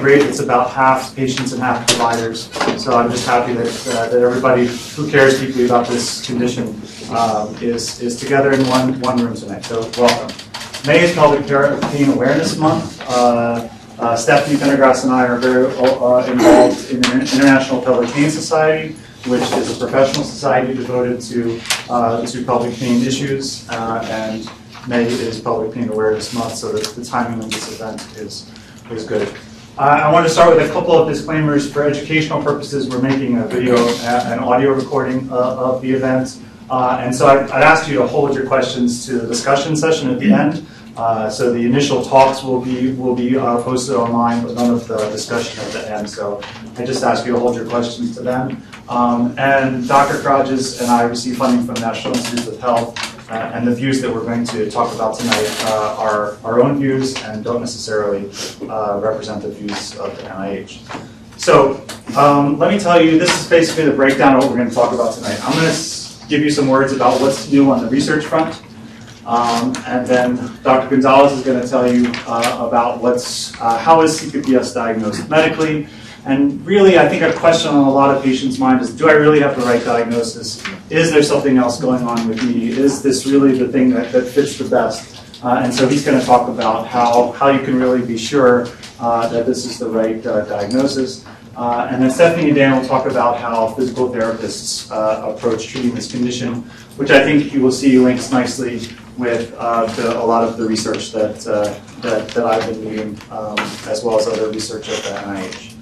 great. It's about half patients and half providers. So I'm just happy that, uh, that everybody who cares deeply about this condition um, is, is together in one, one room tonight. So welcome. May is Pelvic Pain Awareness Month. Uh, uh, Stephanie Prendergast and I are very uh, involved in the International Pelvic Pain Society, which is a professional society devoted to, uh, to pelvic pain issues. And May is Pelvic Pain Awareness Month, so the, the timing of this event is, is good. Uh, I want to start with a couple of disclaimers. For educational purposes, we're making a video and audio recording uh, of the event. Uh, and so I'd, I'd, ask you to hold your questions to the discussion session at the end. Uh, so the initial talks will be will be uh, posted online, but none of the discussion at the end. So I just ask you to hold your questions to them. Um, and Dr. Kirages and I receive funding from National Institutes of Health uh, and the views that we're going to talk about tonight uh, are our own views and don't necessarily uh, represent the views of the NIH. So um, let me tell you, this is basically the breakdown of what we're going to talk about tonight. I'm going to give you some words about what's new on the research front. Um, and then Dr. Gonzalez is going to tell you uh, about what's, uh, how is CPPS diagnosed medically, and really, I think a question on a lot of patients' mind is, do I really have the right diagnosis? Is there something else going on with me? Is this really the thing that, that fits the best? Uh, and so he's going to talk about how, how you can really be sure uh, that this is the right uh, diagnosis. Uh, and then Stephanie and Dan will talk about how physical therapists uh, approach treating this condition, which I think you will see links nicely with uh, the, a lot of the research that, that, that, I've been doing, um, as well as other research at the NIH.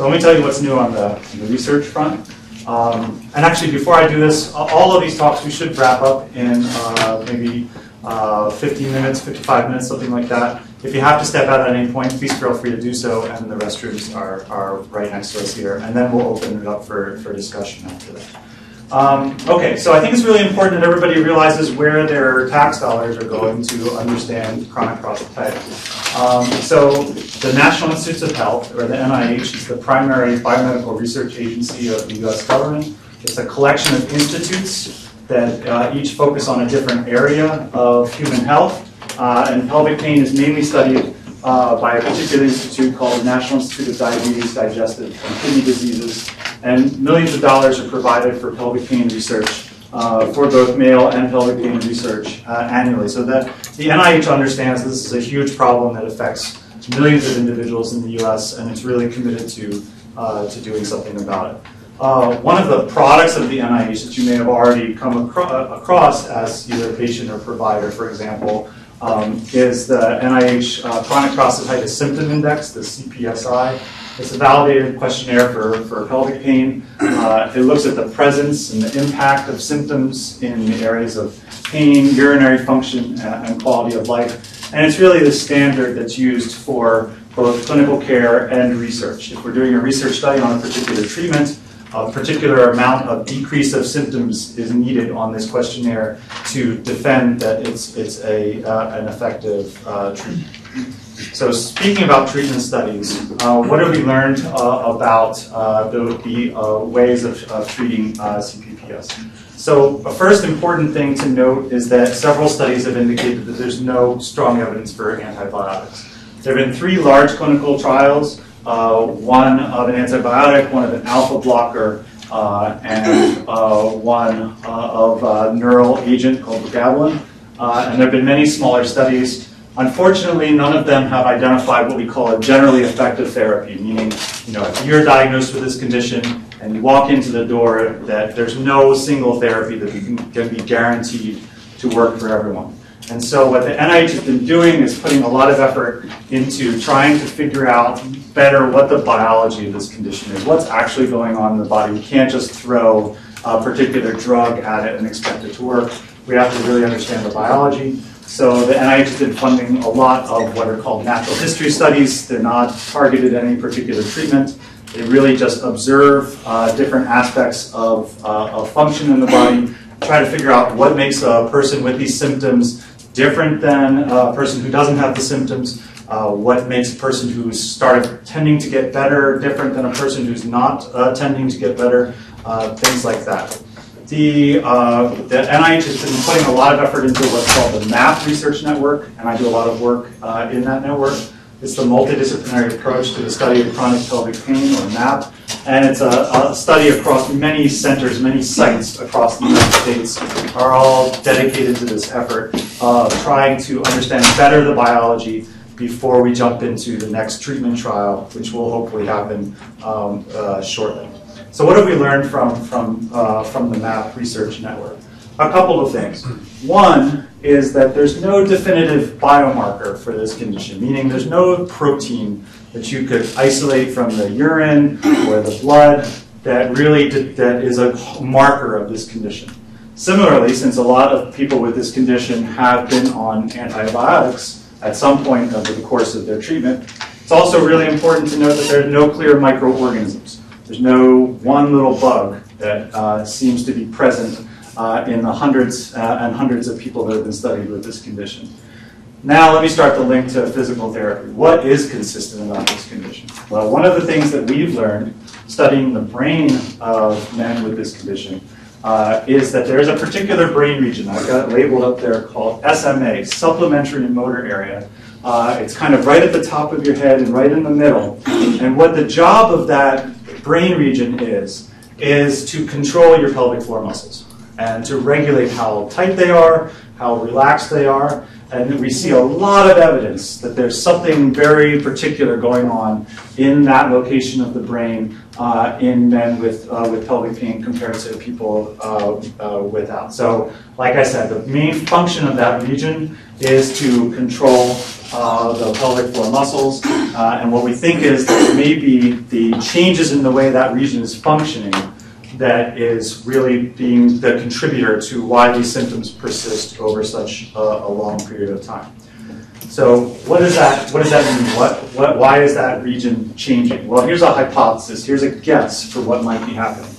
So let me tell you what's new on the, the research front. Um, and actually, before I do this, all of these talks we should wrap up in uh, maybe uh, 15 minutes, 55 minutes, something like that. If you have to step out at any point, please feel free to do so, and the restrooms are, are right next to us here. And then we'll open it up for, for discussion after that. Um, okay, so I think it's really important that everybody realizes where their tax dollars are going to understand chronic prostatitis. Um, so the National Institutes of Health, or the NIH, is the primary biomedical research agency of the U.S. government. It's a collection of institutes that uh, each focus on a different area of human health. Uh, and pelvic pain is mainly studied uh, by a particular institute called the National Institute of Diabetes, Digestive, and Kidney Diseases. And millions of dollars are provided for pelvic pain research uh, for both male and pelvic pain research uh, annually. So that the NIH understands this is a huge problem that affects millions of individuals in the U.S. and it's really committed to uh, to doing something about it. Uh, one of the products of the NIH that you may have already come acro across as either a patient or provider, for example, um, is the NIH uh, Chronic Prostatitis Symptom Index, the CPSI. It's a validated questionnaire for, for pelvic pain. Uh, it looks at the presence and the impact of symptoms in the areas of pain, urinary function, and quality of life. And it's really the standard that's used for both clinical care and research. If we're doing a research study on a particular treatment, a particular amount of decrease of symptoms is needed on this questionnaire to defend that it's, it's a, uh, an effective uh, treatment. So speaking about treatment studies, uh, what have we learned uh, about uh, the, the uh, ways of, of treating CPPS? So a first important thing to note is that several studies have indicated that there's no strong evidence for antibiotics. There have been three large clinical trials uh, one of an antibiotic, one of an alpha blocker, uh, and uh, one uh, of a neural agent called pregabalin. Uh, and there have been many smaller studies. Unfortunately, none of them have identified what we call a generally effective therapy, meaning, you know, if you're diagnosed with this condition and you walk into the door, that there's no single therapy that can, be guaranteed to work for everyone. And so what the NIH has been doing is putting a lot of effort into trying to figure out better what the biology of this condition is, what's actually going on in the body. We can't just throw a particular drug at it and expect it to work. We have to really understand the biology. So the NIH has been funding a lot of what are called natural history studies. They're not targeted at any particular treatment. They really just observe uh, different aspects of, uh, of function in the body, try to figure out what makes a person with these symptoms different than a person who doesn't have the symptoms, uh, what makes a person who's started tending to get better different than a person who's not uh, tending to get better, uh, things like that. The, uh, the NIH has been putting a lot of effort into what's called the MAP Research Network, and I do a lot of work uh, in that network. It's the multidisciplinary approach to the study of chronic pelvic pain, or MAP. And it's a, a study across many centers, many sites across the United States are all dedicated to this effort of trying to understand better the biology before we jump into the next treatment trial, which will hopefully happen um, uh, shortly. So what have we learned from, from, uh, from the MAP Research Network? A couple of things. One is that there's no definitive biomarker for this condition, meaning there's no protein that you could isolate from the urine or the blood that really that is a marker of this condition. Similarly, since a lot of people with this condition have been on antibiotics at some point over the course of their treatment, it's also really important to note that there are no clear microorganisms. There's no one little bug that uh, seems to be present uh, in the hundreds uh, and hundreds of people that have been studied with this condition. Now let me start the link to physical therapy. What is consistent about this condition? Well, one of the things that we've learned studying the brain of men with this condition uh, is that there's a particular brain region, I've got labeled up there, called SMA, supplementary motor area. Uh, it's kind of right at the top of your head and right in the middle. And what the job of that brain region is, is to control your pelvic floor muscles and to regulate how tight they are, how relaxed they are. And we see a lot of evidence that there's something very particular going on in that location of the brain uh, in men with, uh, with pelvic pain compared to people uh, uh without. So, like I said, the main function of that region is to control uh, the pelvic floor muscles. Uh, and what we think is that maybe the changes in the way that region is functioning that is really being the contributor to why these symptoms persist over such a, a, long period of time. So what does that what does that mean? What, what why is that region changing? Well, here's a hypothesis. Here's a guess for what might be happening.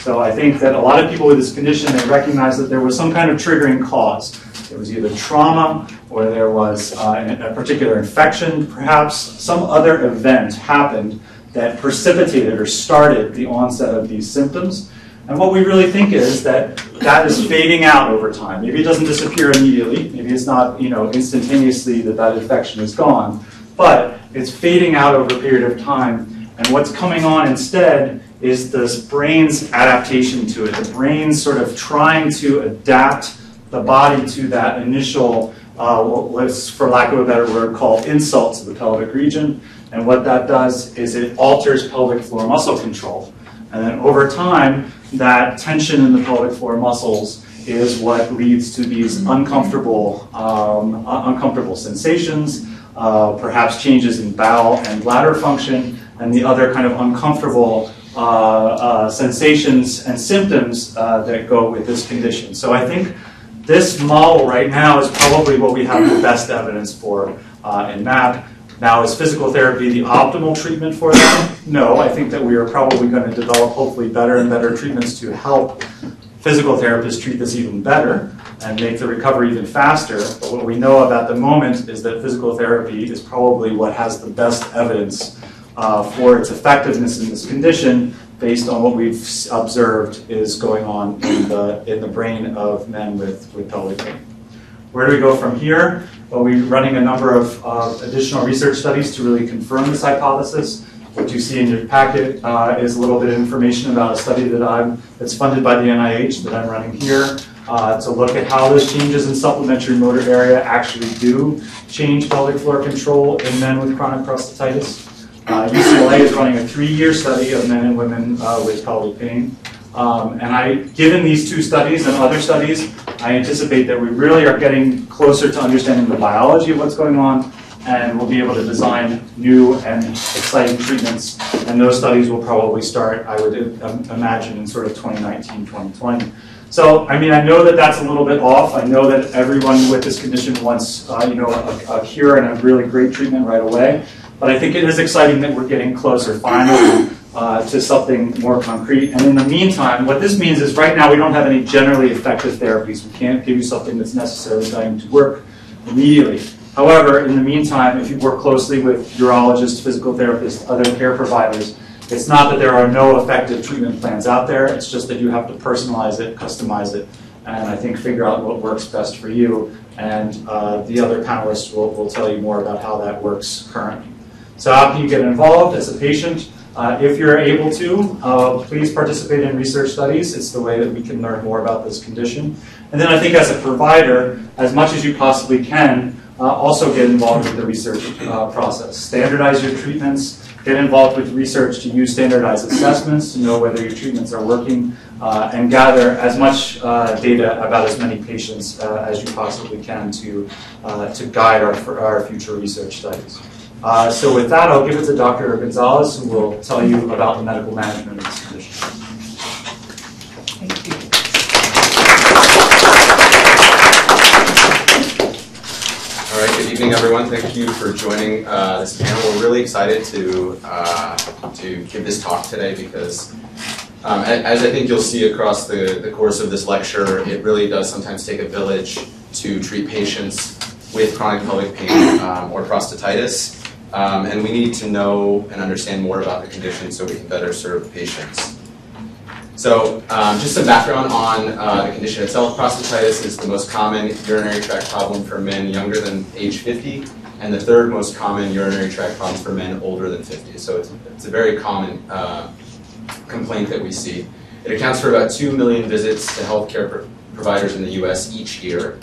So I think that a lot of people with this condition they recognize that there was some kind of triggering cause. It was either trauma or there was uh, a particular infection, perhaps some other event happened that precipitated or started the onset of these symptoms. And what we really think is that that is fading out over time. Maybe it doesn't disappear immediately. Maybe it's not, you know, instantaneously that that infection is gone. But it's fading out over a period of time. And what's coming on instead is the brain's adaptation to it. The brain's sort of trying to adapt the body to that initial, uh, let's, for lack of a better word, call insult to the pelvic region. And what that does is it alters pelvic floor muscle control. And then over time, that tension in the pelvic floor muscles is what leads to these uncomfortable, um, uncomfortable sensations, uh, perhaps changes in bowel and bladder function, and the other kind of uncomfortable uh, uh, sensations and symptoms uh, that go with this condition. So I think this model right now is probably what we have the best evidence for uh, in MAP. Now, is physical therapy the optimal treatment for them? No, I think that we are probably going to develop hopefully better and better treatments to help physical therapists treat this even better and make the recovery even faster. But what we know about the moment is that physical therapy is probably what has the best evidence uh, for its effectiveness in this condition based on what we've observed is going on in the, in the brain of men with, with pelvic pain. Where do we go from here? Well, we're running a number of additional research studies to really confirm this hypothesis. What you see in your packet uh, is a little bit of information about a study that I'm that's funded by the NIH that I'm running here uh, to look at how those changes in supplementary motor area actually do change pelvic floor control in men with chronic prostatitis. UCLA uh, is running a three-year study of men and women uh, with pelvic pain. Um, and I, given these two studies and other studies, I anticipate that we really are getting closer to understanding the biology of what's going on, and we'll be able to design new and exciting treatments. And those studies will probably start, I would um, imagine, in sort of 2019, 2020. So, I mean, I know that that's a little bit off. I know that everyone with this condition wants, uh, you know, a, a cure and a really great treatment right away. But I think it is exciting that we're getting closer finally uh, to something more concrete. And in the meantime, what this means is right now we don't have any generally effective therapies. We can't give you something that's necessarily going to work immediately. However, in the meantime, if you work closely with urologists, physical therapists, other care providers, it's not that there are no effective treatment plans out there, it's just that you have to personalize it, customize it, and I think figure out what works best for you. And uh, the other panelists will, will tell you more about how that works currently. So how can you get involved as a patient? Uh, if you're able to, uh, please participate in research studies. It's the way that we can learn more about this condition. And then I think as a provider, as much as you possibly can, uh, also get involved with the research uh, process. Standardize your treatments, get involved with research to use standardized assessments to know whether your treatments are working, uh, and gather as much uh, data about as many patients as you possibly can to, to guide our, our future research studies. Uh, so with that, I'll give it to Dr. Gonzalez, who will tell you about the medical management of this condition. Thank you. All right, good evening, everyone. Thank you for joining uh, this panel. We're really excited to uh, to give this talk today because, um, as I think you'll see across the, the course of this lecture, it really does sometimes take a village to treat patients with chronic pelvic pain um, or prostatitis. Um, and we need to know and understand more about the condition so we can better serve patients. So, um, just some background on uh, the condition itself. Prostatitis is the most common urinary tract problem for men younger than age 50, and the third most common urinary tract problem for men older than 50. So, it's, it's a very common uh, complaint that we see. It accounts for about 2 million visits to healthcare pro- providers in the US each year.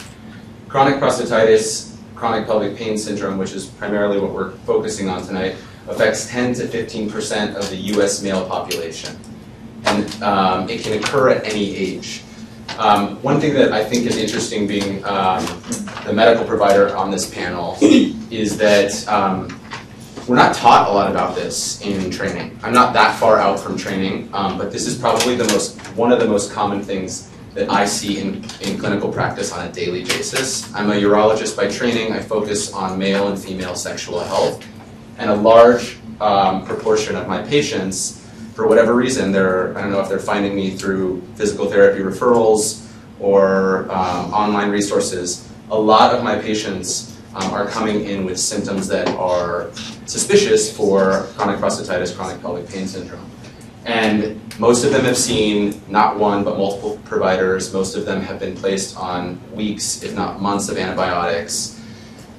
Chronic prostatitis, chronic pelvic pain syndrome, which is primarily what we're focusing on tonight, affects 10 to 15% of the US male population and um, it can occur at any age. Um, one thing that I think is interesting being um, the medical provider on this panel is that um, we're not taught a lot about this in training. I'm not that far out from training, um, but this is probably the most one of the most common things that I see in, in clinical practice on a daily basis. I'm a urologist by training. I focus on male and female sexual health, and a large um, proportion of my patients for whatever reason, they're, I don't know if they're finding me through physical therapy referrals or um, online resources. A lot of my patients um, are coming in with symptoms that are suspicious for chronic prostatitis, chronic pelvic pain syndrome. And most of them have seen not one but multiple providers. Most of them have been placed on weeks, if not months, of antibiotics,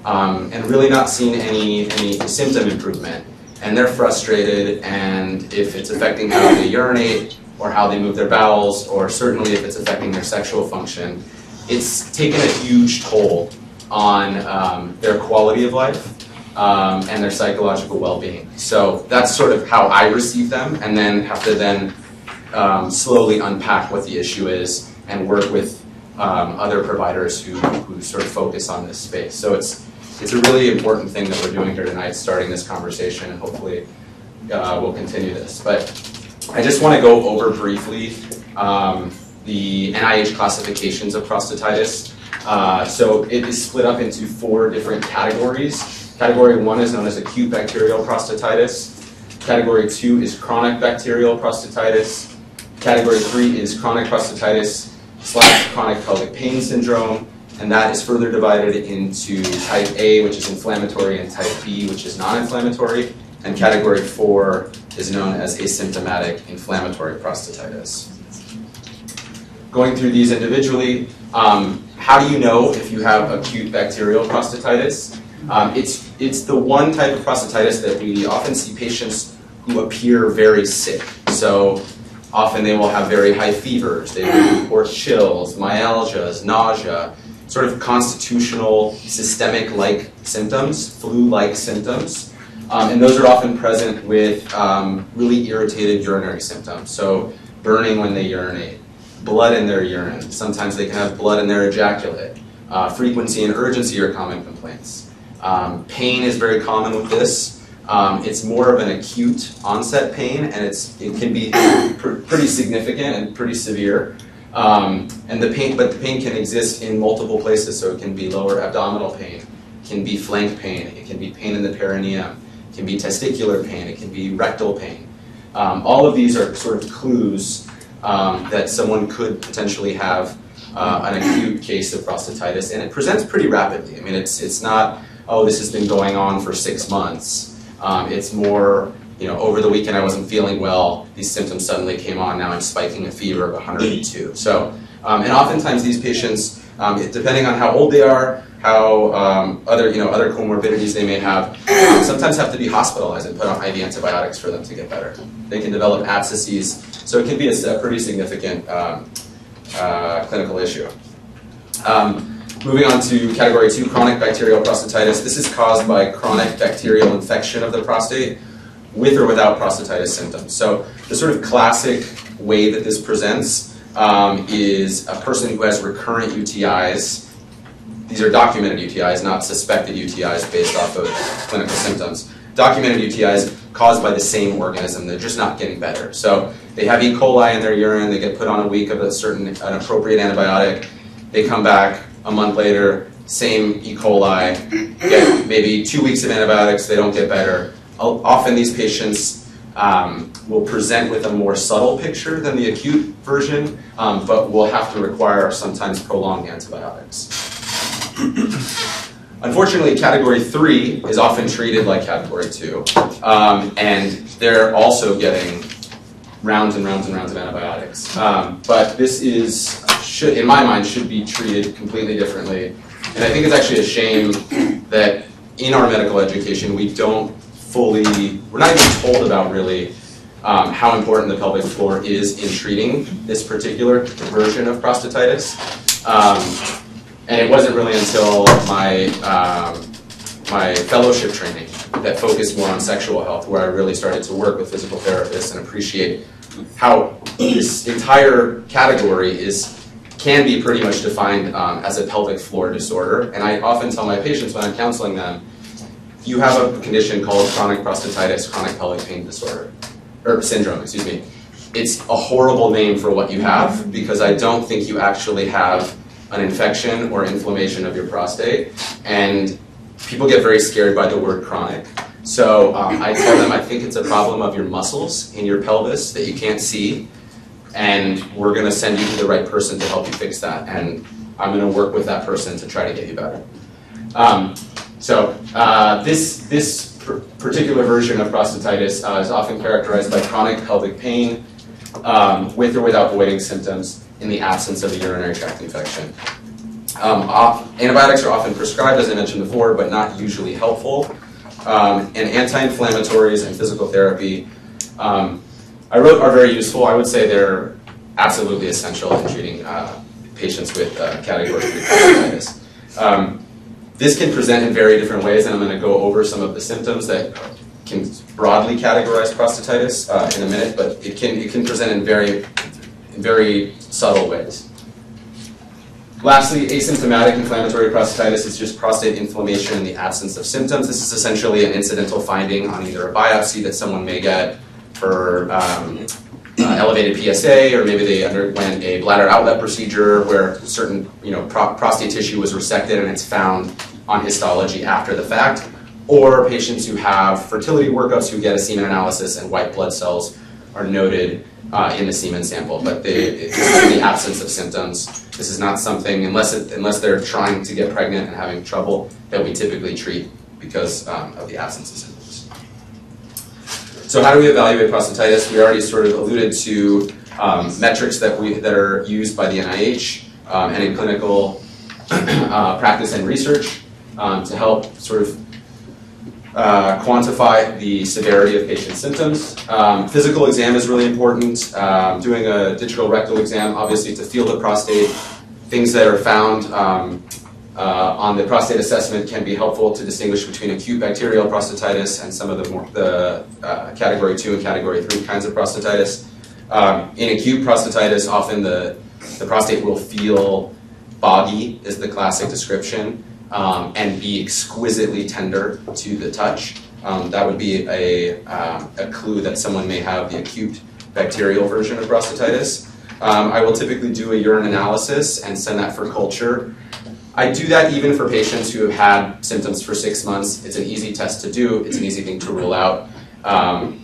um, and really not seen any, any symptom improvement and they're frustrated, and if it's affecting how they urinate, or how they move their bowels, or certainly if it's affecting their sexual function, it's taken a huge toll on um, their quality of life um, and their psychological well-being. So that's sort of how I receive them, and then have to then um, slowly unpack what the issue is and work with um, other providers who, who sort of focus on this space. So it's it's a really important thing that we're doing here tonight, starting this conversation, and hopefully uh, we'll continue this. But I just want to go over briefly um, the NIH classifications of prostatitis. Uh, so it is split up into four different categories. Category one is known as acute bacterial prostatitis. Category two is chronic bacterial prostatitis. Category three is chronic prostatitis slash chronic pelvic pain syndrome and that is further divided into type A, which is inflammatory, and type B, which is non-inflammatory, and category four is known as asymptomatic inflammatory prostatitis. Going through these individually, um, how do you know if you have acute bacterial prostatitis? Um, it's, it's the one type of prostatitis that we often see patients who appear very sick. So often they will have very high fevers, they will report chills, myalgias, nausea, sort of constitutional, systemic-like symptoms, flu-like symptoms. Um, and those are often present with um, really irritated urinary symptoms. So burning when they urinate, blood in their urine. Sometimes they can have blood in their ejaculate. Uh, frequency and urgency are common complaints. Um, pain is very common with this. Um, it's more of an acute onset pain, and it's, it can be pr- pretty significant and pretty severe. Um, and the pain, but the pain can exist in multiple places. So it can be lower abdominal pain, can be flank pain, it can be pain in the perineum, it can be testicular pain, it can be rectal pain. Um, all of these are sort of clues um, that someone could potentially have uh, an acute case of prostatitis, and it presents pretty rapidly. I mean, it's it's not oh this has been going on for six months. Um, it's more you know, over the weekend I wasn't feeling well, these symptoms suddenly came on, now I'm spiking a fever of 102. So Um, and oftentimes these patients, um, depending on how old they are, how um, other you know other comorbidities they may have, um, sometimes have to be hospitalized and put on IV antibiotics for them to get better. They can develop abscesses, so it can be a, a pretty significant um, uh, clinical issue. Um, moving on to category two, chronic bacterial prostatitis. This is caused by chronic bacterial infection of the prostate with or without prostatitis symptoms. So the sort of classic way that this presents um, is a person who has recurrent UTIs. These are documented UTIs, not suspected UTIs based off of clinical symptoms. Documented UTIs caused by the same organism, they're just not getting better. So they have E. coli in their urine, they get put on a week of a certain, an appropriate antibiotic, they come back a month later, same E. coli, get maybe two weeks of antibiotics, they don't get better. Often these patients um, will present with a more subtle picture than the acute version, um, but will have to require sometimes prolonged antibiotics. Unfortunately, category three is often treated like category two, um, and they're also getting rounds and rounds and rounds of antibiotics. Um, but this is, should, in my mind, should be treated completely differently. And I think it's actually a shame that in our medical education, we don't fully, we're not even told about really um, how important the pelvic floor is in treating this particular version of prostatitis. Um, and it wasn't really until my um, my fellowship training that focused more on sexual health, where I really started to work with physical therapists and appreciate how this entire category is can be pretty much defined um, as a pelvic floor disorder. And I often tell my patients when I'm counseling them, you have a condition called chronic prostatitis, chronic pelvic pain disorder, or syndrome, excuse me. It's a horrible name for what you have because I don't think you actually have an infection or inflammation of your prostate. And people get very scared by the word chronic. So um, I tell them I think it's a problem of your muscles in your pelvis that you can't see, and we're going to send you to the right person to help you fix that. And I'm going to work with that person to try to get you better. Um, so uh, this this particular version of prostatitis uh, is often characterized by chronic pelvic pain um, with or without voiding symptoms in the absence of a urinary tract infection. Um, antibiotics are often prescribed, as I mentioned before, but not usually helpful. Um, and anti-inflammatories and physical therapy, um, I wrote, are very useful. I would say they're absolutely essential in treating uh, patients with uh, category 3 prostatitis. Um, this can present in very different ways, and I'm going to go over some of the symptoms that can broadly categorize prostatitis uh, in a minute, but it can, it can present in very, in very subtle ways. Lastly, asymptomatic inflammatory prostatitis is just prostate inflammation in the absence of symptoms. This is essentially an incidental finding on either a biopsy that someone may get for um, uh, elevated PSA, or maybe they underwent a bladder outlet procedure where certain you know pro- prostate tissue was resected and it's found on histology after the fact, or patients who have fertility workups who get a semen analysis and white blood cells are noted uh, in the semen sample, but they, in the absence of symptoms. This is not something, unless, it, unless they're trying to get pregnant and having trouble, that we typically treat because um, of the absence of symptoms. So how do we evaluate prostatitis? We already sort of alluded to um, metrics that, we, that are used by the NIH um, and in clinical uh, practice and research um, to help sort of uh, quantify the severity of patient symptoms. Um, physical exam is really important. Um, doing a digital rectal exam, obviously, to feel the prostate. Things that are found um, uh, on the prostate assessment can be helpful to distinguish between acute bacterial prostatitis and some of the more the uh, category two and category three kinds of prostatitis. Um, in acute prostatitis, often the the prostate will feel boggy, is the classic description um, and be exquisitely tender to the touch. Um, that would be a, um, a clue that someone may have the acute bacterial version of prostatitis. Um, I will typically do a urine analysis and send that for culture. I do that even for patients who have had symptoms for six months. It's an easy test to do. It's an easy thing to rule out. Um,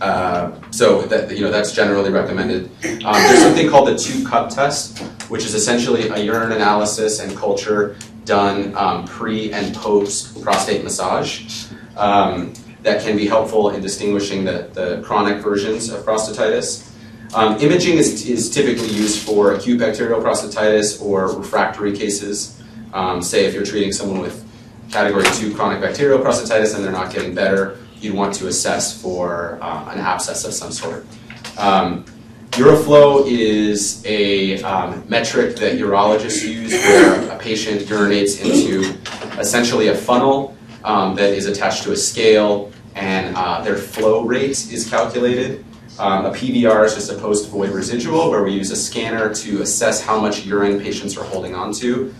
uh, so that you know that's generally recommended. Um, there's something called the two-cup test, which is essentially a urine analysis and culture done um, pre and post prostate massage. Um, that can be helpful in distinguishing the, the chronic versions of prostatitis. Um, imaging is, is typically used for acute bacterial prostatitis or refractory cases. Um, say if you're treating someone with category 2 chronic bacterial prostatitis and they're not getting better, you'd want to assess for uh, an abscess of some sort. Um, Uroflow is a um, metric that urologists use where a patient urinates into essentially a funnel um, that is attached to a scale and uh, their flow rate is calculated. Um, a PVR is just a post void residual where we use a scanner to assess how much urine patients are holding on to.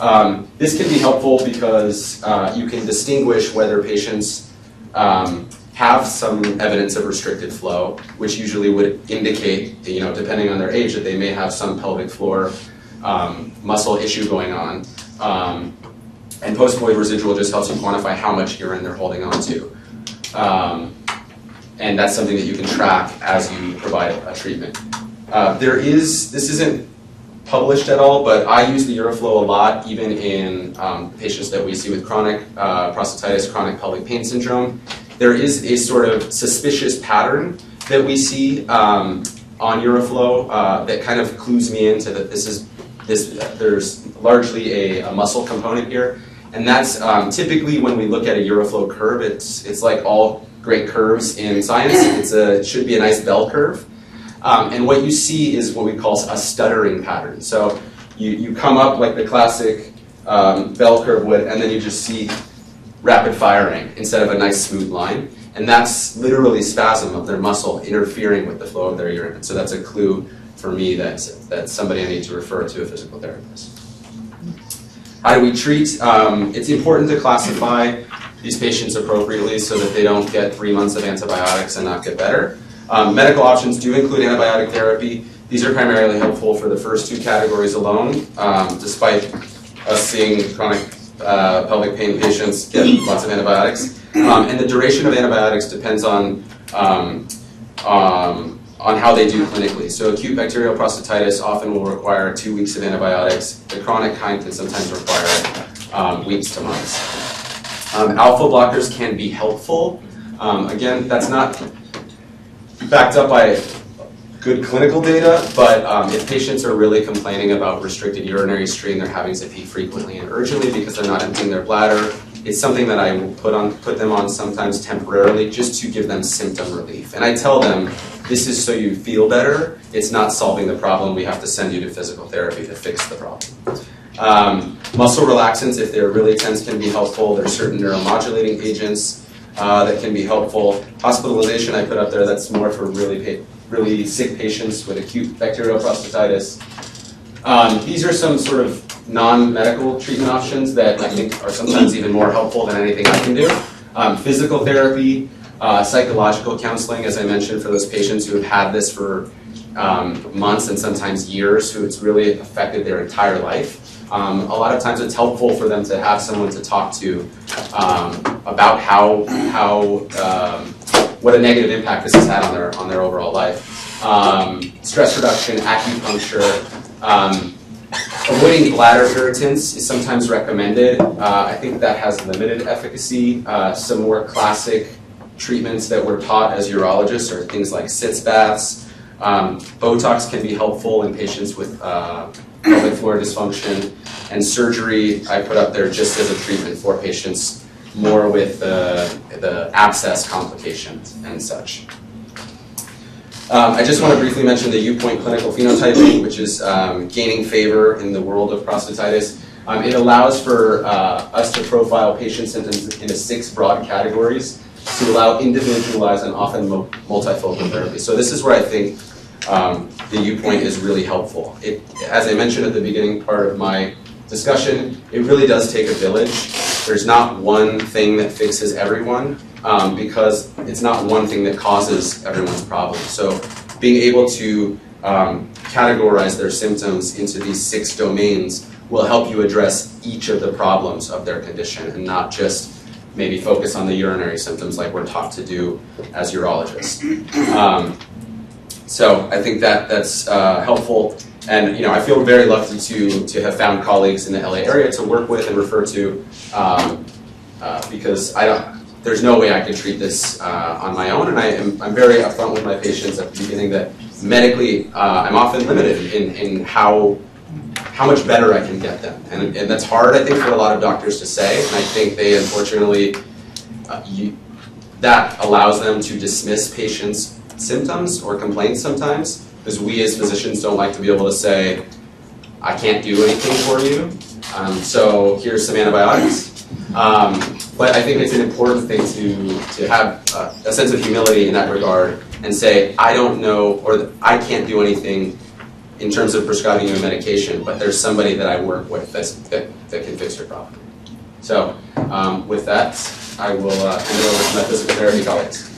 Um, this can be helpful because uh, you can distinguish whether patients um, have some evidence of restricted flow, which usually would indicate, you know, depending on their age, that they may have some pelvic floor um, muscle issue going on. Um, and post-void residual just helps you quantify how much urine they're holding on to. And that's something that you can track as you provide a treatment. Uh, there is, this isn't published at all, but I use the Uroflow a lot, even in um, patients that we see with chronic uh, prostatitis, chronic pelvic pain syndrome. There is a sort of suspicious pattern that we see um, on Uroflow uh, that kind of clues me into that this is this. there's largely a, a, muscle component here, and that's um, typically when we look at a Uroflow curve. It's it's like all great curves in science. It's a, it should be a nice bell curve. Um, and what you see is what we call a stuttering pattern. So you, you come up like the classic um, bell curve would, and then you just see rapid firing instead of a nice smooth line. And that's literally spasm of their muscle interfering with the flow of their urine. So that's a clue for me that that's somebody I need to refer to a physical therapist. How do we treat? Um, it's important to classify these patients appropriately so that they don't get three months of antibiotics and not get better. Um, medical options do include antibiotic therapy. These are primarily helpful for the first two categories alone, um, despite us seeing chronic uh, pelvic pain patients get lots of antibiotics. Um, and the duration of antibiotics depends on um, um, on how they do clinically. So acute bacterial prostatitis often will require two weeks of antibiotics. The chronic kind can sometimes require um, weeks to months. Alpha blockers can be helpful. again, that's not backed up by good clinical data, but um, if patients are really complaining about restricted urinary stream, they're having to pee frequently and urgently because they're not emptying their bladder, it's something that I will put on put them on sometimes temporarily just to give them symptom relief. And I tell them, this is so you feel better. It's not solving the problem. We have to send you to physical therapy to fix the problem. Um, muscle relaxants, if they're really tense, can be helpful. There's certain neuromodulating agents uh, that can be helpful. Hospitalization I put up there, that's more for really, really sick patients with acute bacterial prostatitis. Um, these are some sort of non-medical treatment options that I think are sometimes even more helpful than anything I can do. Um, physical therapy, uh, psychological counseling, as I mentioned, for those patients who have had this for um, months and sometimes years, who it's really affected their entire life. Um, a lot of times it's helpful for them to have someone to talk to um, about how, how um, what a negative impact this has had on their, on their overall life. Um, stress reduction, acupuncture, um, avoiding bladder irritants is sometimes recommended. Uh, I think that has limited efficacy. Uh, some more classic treatments that we're taught as urologists are things like sitz baths. Um, Botox can be helpful in patients with uh, pelvic floor dysfunction, and surgery I put up there just as a treatment for patients more with the, the abscess complications and such. Um, I just want to briefly mention the UPOINT clinical phenotyping, which is um, gaining favor in the world of prostatitis. Um, it allows for uh, us to profile patient symptoms into six broad categories to allow individualized and often multifocal therapy. So this is where I think um, the UPOINT is really helpful. It, as I mentioned at the beginning part of my discussion, it really does take a village. There's not one thing that fixes everyone um, because it's not one thing that causes everyone's problem. So being able to um, categorize their symptoms into these six domains will help you address each of the problems of their condition and not just maybe focus on the urinary symptoms like we're taught to do as urologists. Um, so I think that that's uh, helpful. And you know, I feel very lucky to to have found colleagues in the LA area to work with and refer to, um, uh, because I don't. There's no way I could treat this uh, on my own, and I am I'm very upfront with my patients at the beginning that medically, uh, I'm often limited in, in how how much better I can get them, and and that's hard, I think, for a lot of doctors to say, and I think they unfortunately, uh, you, that allows them to dismiss patients' symptoms or complaints sometimes, because we as physicians don't like to be able to say, I can't do anything for you, um, so here's some antibiotics. Um, but I think it's an important thing to, to have uh, a sense of humility in that regard and say, I don't know, or I can't do anything in terms of prescribing you a medication, but there's somebody that I work with that, that can fix your problem. So um, with that, I will uh, hand it over to my physical therapy colleagues.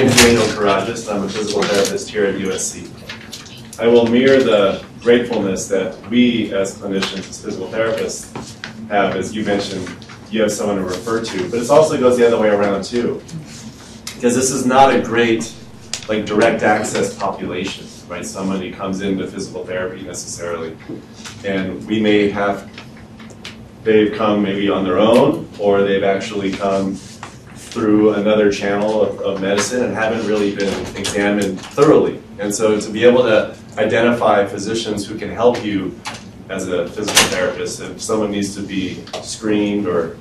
My Daniel Kirages, I'm a physical therapist here at USC. I will mirror the gratefulness that we as clinicians, as physical therapists, have, as you mentioned, you have someone to refer to, but it also goes the other way around too. Because this is not a great, like, direct access population, right? Somebody comes into physical therapy necessarily, and we may have, they've come maybe on their own, or they've actually come through another channel of, of medicine and haven't really been examined thoroughly. And so to be able to identify physicians who can help you as a physical therapist if someone needs to be screened or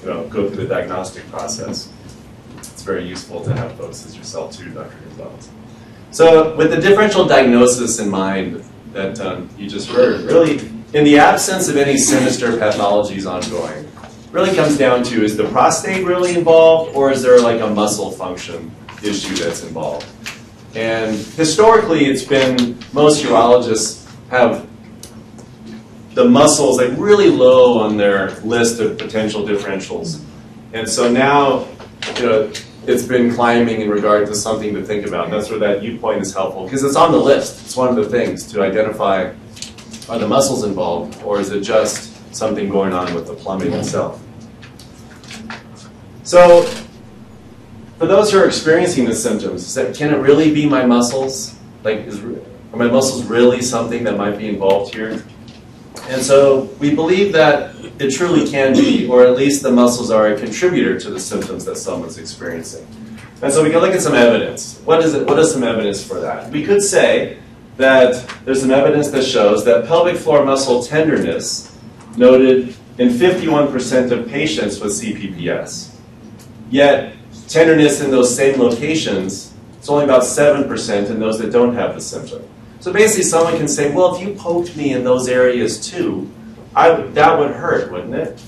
you know go through the diagnostic process, it's very useful to have folks as yourself too, Dr. Gonzalez. So with the differential diagnosis in mind that um, you just heard, really in the absence of any sinister pathologies ongoing, really comes down to is the prostate really involved or is there like a muscle function issue that's involved? And historically, it's been most urologists have the muscles like really low on their list of potential differentials. And so now, you know, it's been climbing in regard to something to think about. And That's where that UPOINT is helpful because it's on the list. It's one of the things to identify are the muscles involved or is it just something going on with the plumbing itself? So, for those who are experiencing the symptoms, can it really be my muscles? Like, is, are my muscles really something that might be involved here? And so we believe that it truly can be, or at least the muscles are a contributor to the symptoms that someone's experiencing. And so we can look at some evidence. What is it? What is some evidence for that? We could say that there's some evidence that shows that pelvic floor muscle tenderness noted in 51% of patients with CPPS. Yet tenderness in those same locations, it's only about 7% in those that don't have the symptom. So basically someone can say, well, if you poked me in those areas too, I, that would hurt, wouldn't it?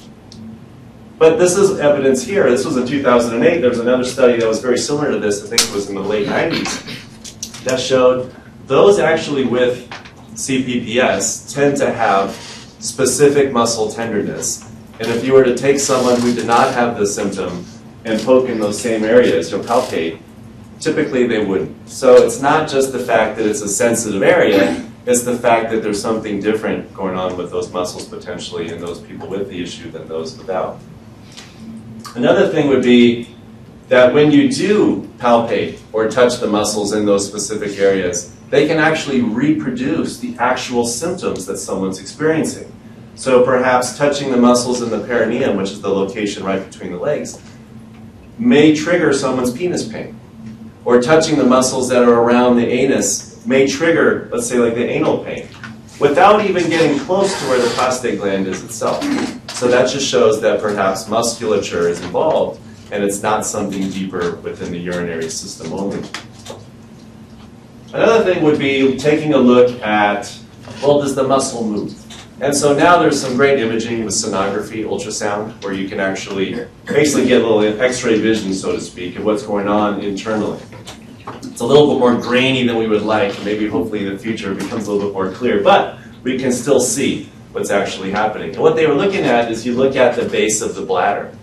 But this is evidence here. This was in 2008. There was another study that was very similar to this. I think it was in the late 90s. That showed those actually with CPPS tend to have specific muscle tenderness. And if you were to take someone who did not have the symptom and poke in those same areas or palpate, typically they wouldn't. So it's not just the fact that it's a sensitive area, it's the fact that there's something different going on with those muscles potentially in those people with the issue than those without. Another thing would be that when you do palpate or touch the muscles in those specific areas, they can actually reproduce the actual symptoms that someone's experiencing. So perhaps touching the muscles in the perineum, which is the location right between the legs, may trigger someone's penis pain. Or touching the muscles that are around the anus may trigger, let's say, like the anal pain, without even getting close to where the prostate gland is itself. So that just shows that perhaps musculature is involved and it's not something deeper within the urinary system only. Another thing would be taking a look at, well, does the muscle move? And so now there's some great imaging with sonography, ultrasound, where you can actually basically get a little x-ray vision, so to speak, of what's going on internally. It's a little bit more grainy than we would like, and maybe hopefully in the future it becomes a little bit more clear, but we can still see what's actually happening. And what they were looking at is you look at the base of the bladder.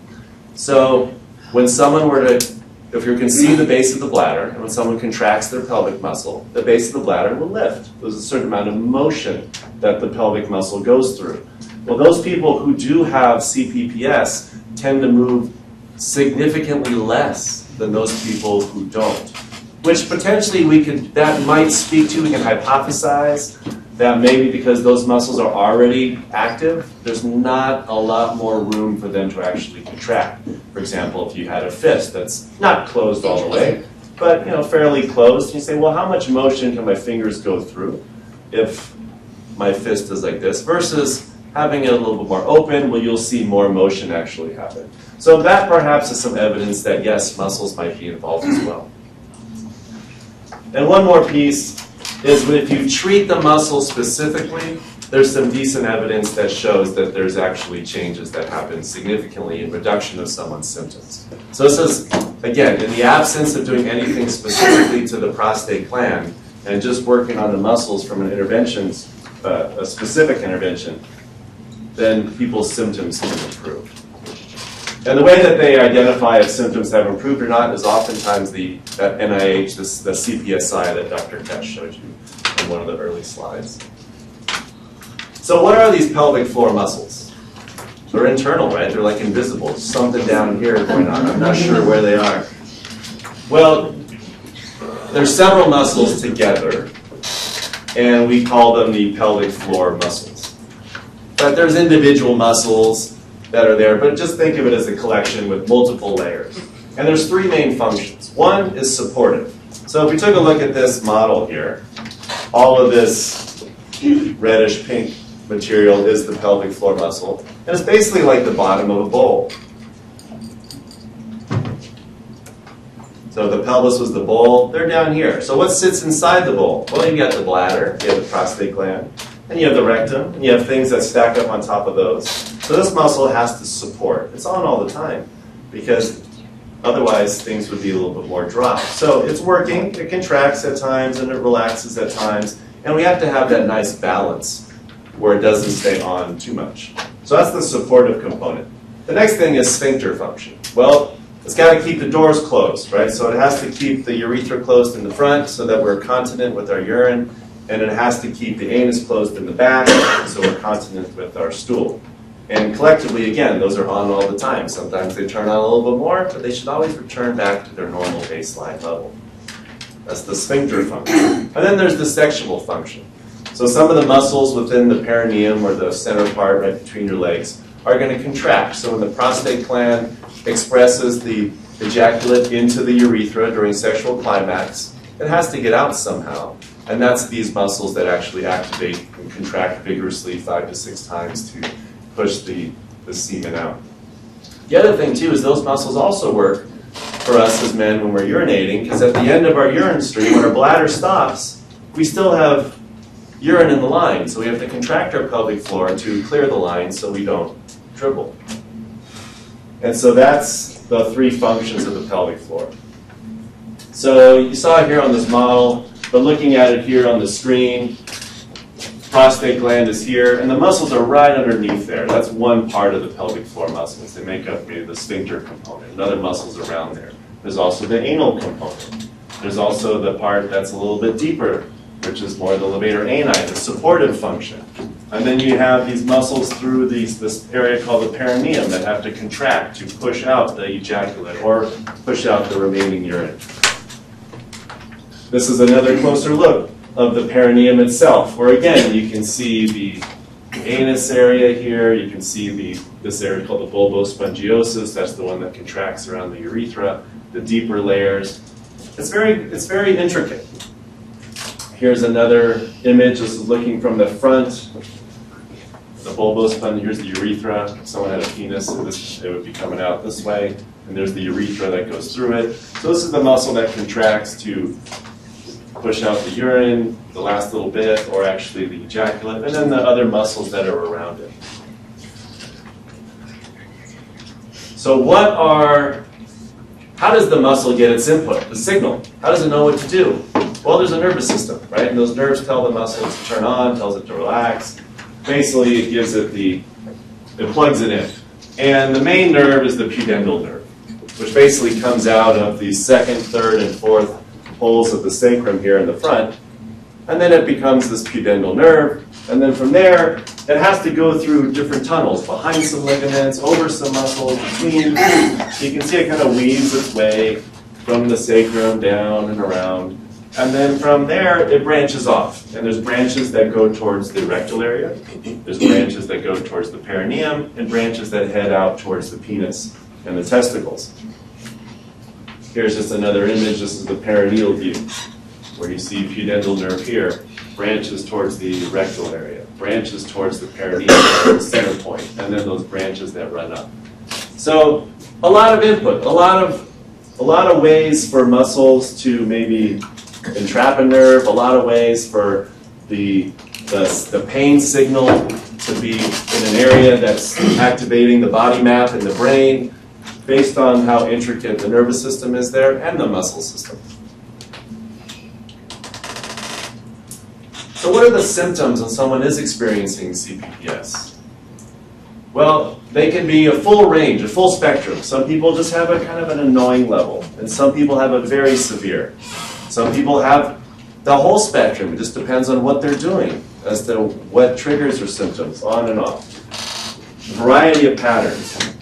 So when someone were to, if you can see the base of the bladder, and when someone contracts their pelvic muscle, the base of the bladder will lift. There's a certain amount of motion that the pelvic muscle goes through. Well, those people who do have CPPS tend to move significantly less than those people who don't. Which potentially we could, that might speak to, we can hypothesize that maybe because those muscles are already active, there's not a lot more room for them to actually contract. For example, if you had a fist that's not closed all the way, but you know fairly closed, you say, well, how much motion can my fingers go through if my fist is like this versus having it a little bit more open, well, you'll see more motion actually happen. So that perhaps is some evidence that yes, muscles might be involved as well. And one more piece is if you treat the muscle specifically, there's some decent evidence that shows that there's actually changes that happen significantly in reduction of someone's symptoms. So this is, again, in the absence of doing anything specifically to the prostate gland and just working on the muscles from an intervention, uh, a specific intervention, then people's symptoms can improve. And the way that they identify if symptoms have improved or not is oftentimes the that NIH, this, the CPSI that Dr. Kutch showed you in one of the early slides. So what are these pelvic floor muscles? They're internal, right? They're like invisible. Something down here going on. I'm not sure where they are. Well, there's several muscles together, and we call them the pelvic floor muscles. But there's individual muscles that are there, but just think of it as a collection with multiple layers. And there's three main functions. One is supportive. So if we took a look at this model here, all of this reddish pink material is the pelvic floor muscle, and it's basically like the bottom of a bowl. So the pelvis was the bowl, they're down here. So what sits inside the bowl? Well, you've got the bladder, you have the prostate gland, and you have the rectum, and you have things that stack up on top of those. So this muscle has to support. It's on all the time because otherwise things would be a little bit more dry. So it's working, it contracts at times and it relaxes at times, and we have to have that nice balance where it doesn't stay on too much. So that's the supportive component. The next thing is sphincter function. Well, it's got to keep the doors closed, right? So it has to keep the urethra closed in the front so that we're continent with our urine, and it has to keep the anus closed in the back so we're continent with our stool. And collectively, again, those are on all the time. Sometimes they turn on a little bit more, but they should always return back to their normal baseline level. That's the sphincter function. And then there's the sexual function. So some of the muscles within the perineum or the center part right between your legs are going to contract. So when the prostate gland expresses the ejaculate into the urethra during sexual climax, it has to get out somehow. And that's these muscles that actually activate and contract vigorously five to six times to push the, the semen out. The other thing too is those muscles also work for us as men when we're urinating, because at the end of our urine stream, when our bladder stops, we still have urine in the line, so we have to contract our pelvic floor to clear the line so we don't dribble. And so that's the three functions of the pelvic floor. So you saw here on this model, but looking at it here on the screen, prostate gland is here, and the muscles are right underneath there. That's one part of the pelvic floor muscles. They make up maybe the sphincter component, and other muscles around there. There's also the anal component. There's also the part that's a little bit deeper, which is more the levator ani, the supportive function. And then you have these muscles through these, this area called the perineum that have to contract to push out the ejaculate or push out the remaining urine. This is another closer look of the perineum itself, where again you can see the anus area here, you can see the this area called the bulbospongiosus, that's the one that contracts around the urethra, the deeper layers. It's very, it's very intricate. Here's another image, this is looking from the front. The bulbospon, here's the urethra. If someone had a penis, it, this, it would be coming out this way. And there's the urethra that goes through it. So this is the muscle that contracts to push out the urine, the last little bit, or actually the ejaculate, and then the other muscles that are around it. So what are, how does the muscle get its input, the signal? How does it know what to do? Well, there's a nervous system, right? And those nerves tell the muscle to turn on, tells it to relax. Basically, it gives it the, it plugs it in. And the main nerve is the pudendal nerve, which basically comes out of the second, third, and fourth poles of the sacrum here in the front. And then it becomes this pudendal nerve. And then from there, it has to go through different tunnels, behind some ligaments, over some muscles, between. So you can see it kind of weaves its way from the sacrum down and around. And then from there, it branches off. And there's branches that go towards the rectal area. There's branches that go towards the perineum and branches that head out towards the penis and the testicles. Here's just another image. This is the perineal view, where you see pudendal nerve here, branches towards the rectal area, branches towards the perineum, center point, and then those branches that run up. So a lot of input, a lot of a lot of ways for muscles to maybe entrap a nerve, a lot of ways for the, the, the pain signal to be in an area that's activating the body map in the brain based on how intricate the nervous system is there and the muscle system. So what are the symptoms when someone is experiencing CPPS? Well, they can be a full range, a full spectrum. Some people just have a kind of an annoying level, and some people have a very severe. Some people have the whole spectrum. It just depends on what they're doing as to what triggers their symptoms, on and off. Variety of patterns.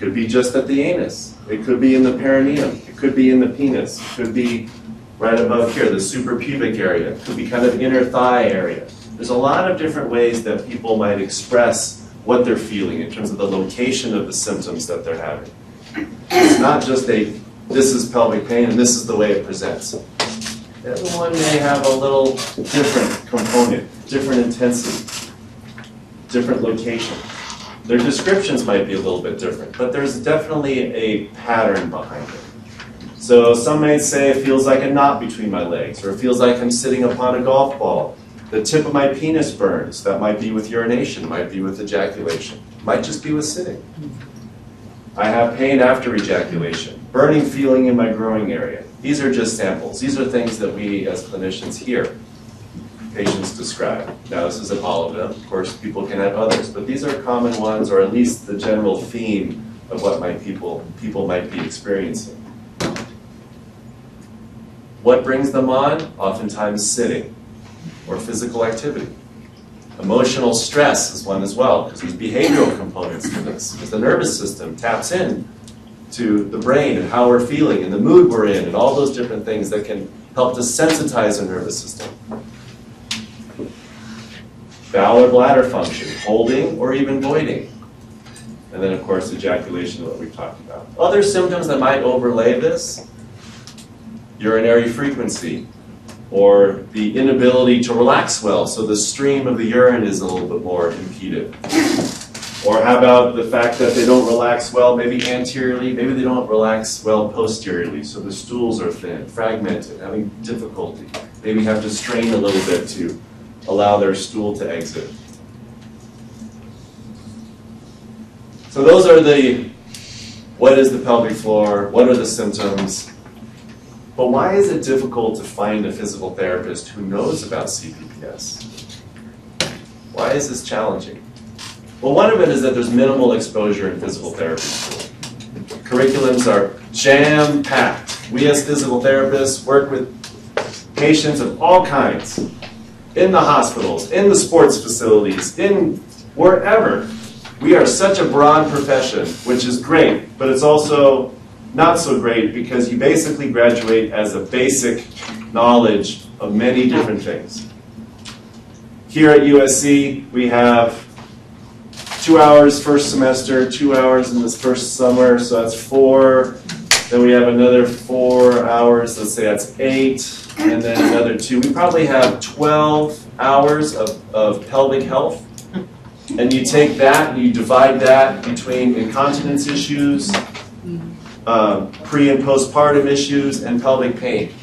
It could be just at the anus. It could be in the perineum. It could be in the penis. It could be right above here, the suprapubic area. It could be kind of inner thigh area. There's a lot of different ways that people might express what they're feeling in terms of the location of the symptoms that they're having. It's not just a, this is pelvic pain and this is the way it presents. Everyone may have a little different component, different intensity, different location. Their descriptions might be a little bit different, but there's definitely a pattern behind it. So some may say it feels like a knot between my legs, or it feels like I'm sitting upon a golf ball. The tip of my penis burns. That might be with urination, might be with ejaculation, might just be with sitting. I have pain after ejaculation, burning feeling in my growing area. These are just samples. These are things that we as clinicians hear patients describe. Now, this isn't all of them. Of course, people can have others, but these are common ones, or at least the general theme of what my people, people might be experiencing. What brings them on? Oftentimes sitting or physical activity. Emotional stress is one as well, because there's behavioral components to this. Because the nervous system taps in to the brain and how we're feeling and the mood we're in and all those different things that can help to sensitize the nervous system. Bowel or bladder function, holding or even voiding. And then, of course, ejaculation, what we've talked about. Other symptoms that might overlay this urinary frequency, or the inability to relax well, so the stream of the urine is a little bit more impeded. Or how about the fact that they don't relax well, maybe anteriorly, maybe they don't relax well posteriorly, so the stools are thin, fragmented, having difficulty. Maybe have to strain a little bit to allow their stool to exit. So those are the, what is the pelvic floor, what are the symptoms, but why is it difficult to find a physical therapist who knows about CPPS? Why is this challenging? Well, one of it is that there's minimal exposure in physical therapy school. Curriculums are jam packed. We as physical therapists work with patients of all kinds in the hospitals, in the sports facilities, in wherever. We are such a broad profession, which is great, but it's also not so great because you basically graduate as a basic knowledge of many different things. Here at USC, we have two hours first semester, two hours in this first summer, so that's four. Then we have another four hours, let's say that's eight, and then another two. We probably have 12 hours of, of pelvic health. And you take that and you divide that between incontinence issues, um, pre and postpartum issues, and pelvic pain.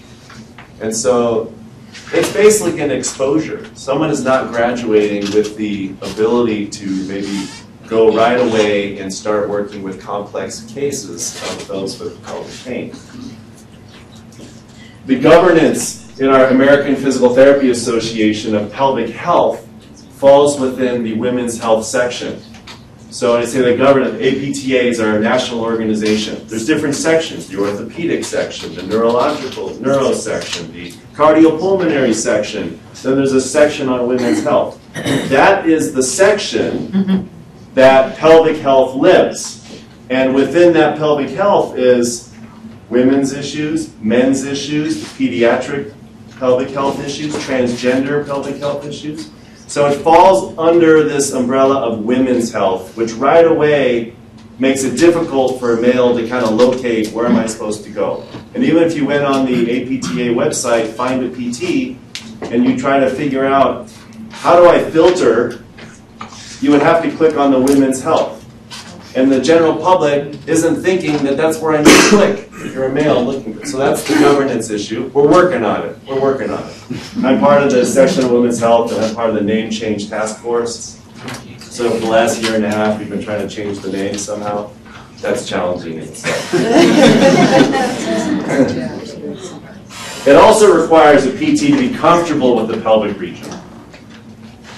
And so it's basically an exposure. Someone is not graduating with the ability to maybe go right away and start working with complex cases of those with pelvic pain. The governance in our American Physical Therapy Association of pelvic health falls within the women's health section. So I say the government, APTA is our national organization. There's different sections, the orthopedic section, the neurological, neuro section, the cardiopulmonary section. Then there's a section on women's health. That is the section mm-hmm. that pelvic health lives. And within that pelvic health is women's issues, men's issues, pediatric pelvic health issues, transgender pelvic health issues. So it falls under this umbrella of women's health, which right away makes it difficult for a male to kind of locate where am I supposed to go. And even if you went on the APTA website, find a PT, and you try to figure out how do I filter, you would have to click on the women's health. And the general public isn't thinking that that's where I need to click you're a male looking. So that's the governance issue. We're working on it. We're working on it. I'm part of the section of women's health, and I'm part of the name change task force. So for the last year and a half, we've been trying to change the name somehow. That's challenging in itself. It also requires a PT to be comfortable with the pelvic region.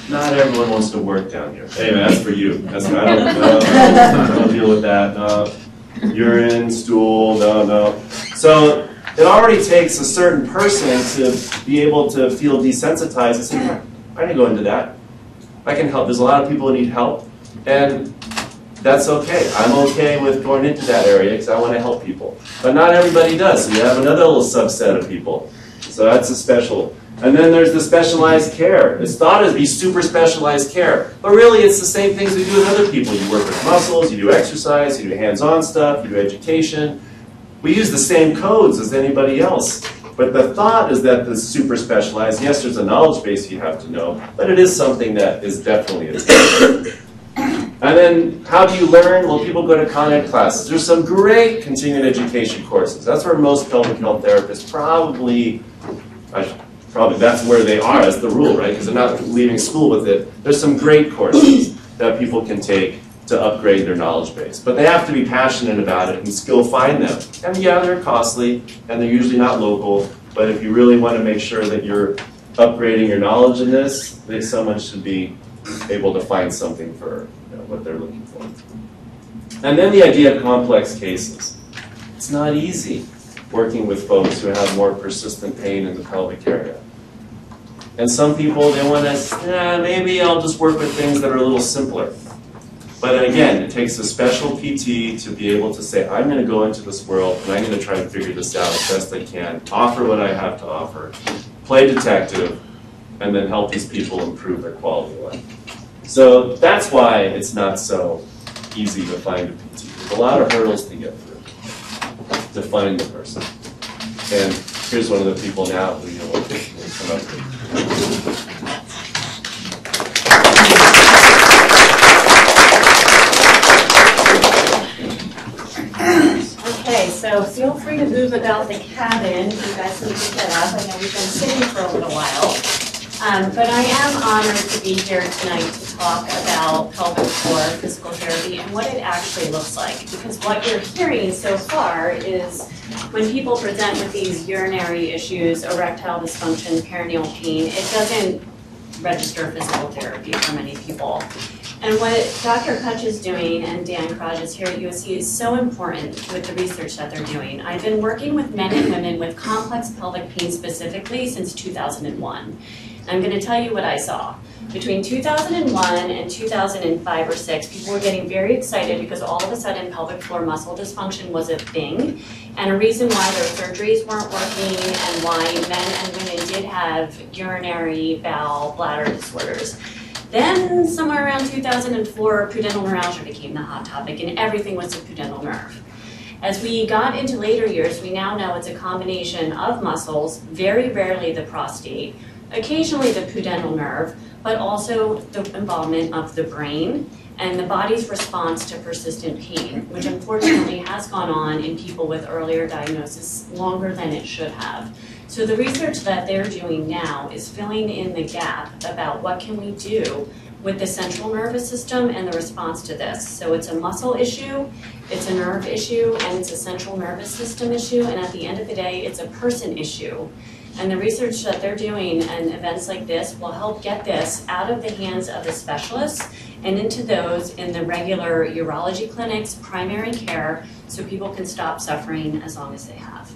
Not everyone wants to work down here. Hey, man, that's for you. That's I don't, no, I don't deal with that. No. Urine, stool, no, no. So it already takes a certain person to be able to feel desensitized and say, I can go into that. I can help. There's a lot of people who need help, and that's okay. I'm okay with going into that area because I want to help people. But not everybody does. So you have another little subset of people. So that's a special. And then there's the specialized care. It's thought to be super specialized care, but really it's the same things we do with other people. You work with muscles, you do exercise, you do hands-on stuff, you do education. We use the same codes as anybody else. But the thought is that the super specialized, yes, there's a knowledge base you have to know, but it is something that is definitely a And then how do you learn? Well, people go to Con Ed classes. There's some great continuing education courses. That's where most pelvic health therapists probably, probably that's where they are. as the rule, right? Because they're not leaving school with it. There's some great courses that people can take to upgrade their knowledge base. But they have to be passionate about it and still find them. And yeah, they're costly and they're usually not local. But if you really want to make sure that you're upgrading your knowledge in this, then someone should be able to find something for you know, what they're looking for. And then the idea of complex cases. It's not easy working with folks who have more persistent pain in the pelvic area. And some people, they want to, yeah, maybe I'll just work with things that are a little simpler. But again, it takes a special PT to be able to say, I'm going to go into this world and I'm going to try and figure this out as best I can, offer what I have to offer, play detective, and then help these people improve their quality of life. So that's why it's not so easy to find a PT. There's a lot of hurdles to get through to find the person. And here's one of the people now who you will come up. Okay, so feel free to move about the cabin. You guys need to get up. I know we've been sitting for a little while. Um, but I am honored to be here tonight to talk about pelvic floor physical therapy and what it actually looks like. Because what you're hearing so far is when people present with these urinary issues, erectile dysfunction, perineal pain, it doesn't register physical therapy for many people. And what Dr. Kutch is doing and Dan Kirages here at USC is so important with the research that they're doing. I've been working with men and women with complex pelvic pain specifically since 2001. I'm going to tell you what I saw. Between 2001 and 2005 or 6, people were getting very excited because all of a sudden pelvic floor muscle dysfunction was a thing and a reason why their surgeries weren't working and why men and women did have urinary bowel bladder disorders. Then, somewhere around 2004, pudendal neuralgia became the hot topic, and everything was the pudendal nerve. As we got into later years, we now know it's a combination of muscles, very rarely the prostate, occasionally the pudendal nerve, but also the involvement of the brain and the body's response to persistent pain, which unfortunately has gone on in people with earlier diagnosis longer than it should have. So the research that they're doing now is filling in the gap about what can we do with the central nervous system and the response to this. So it's a muscle issue, it's a nerve issue, and it's a central nervous system issue, and at the end of the day, it's a person issue. And the research that they're doing and events like this will help get this out of the hands of the specialists and into those in the regular urology clinics, primary care, so people can stop suffering as long as they have.